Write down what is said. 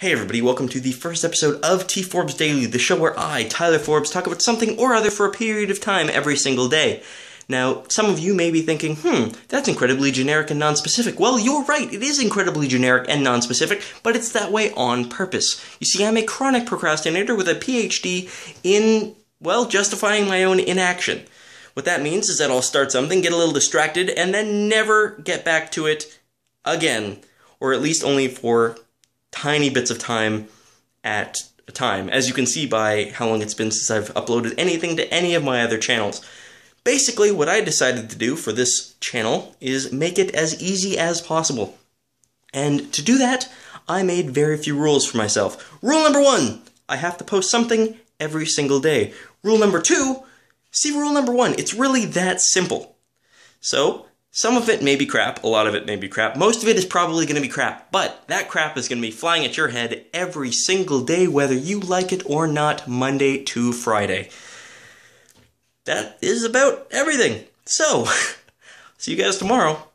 Hey everybody, welcome to the first episode of TForbes Daily, the show where I, Tyler Forbes, talk about something or other for a period of time every single day. Now, some of you may be thinking, hmm, that's incredibly generic and non-specific. Well, you're right, it is incredibly generic and non-specific, but it's that way on purpose. You see, I'm a chronic procrastinator with a PhD in, well, justifying my own inaction. What that means is that I'll start something, get a little distracted, and then never get back to it again. Or at least only for tiny bits of time at a time, as you can see by how long it's been since I've uploaded anything to any of my other channels. Basically, what I decided to do for this channel is make it as easy as possible. And to do that, I made very few rules for myself. Rule number one, I have to post something every single day. Rule number two, see rule number one, it's really that simple. So, some of it may be crap, a lot of it may be crap. Most of it is probably going to be crap, but that crap is going to be flying at your head every single day, whether you like it or not, Monday to Friday. That is about everything. So, see you guys tomorrow.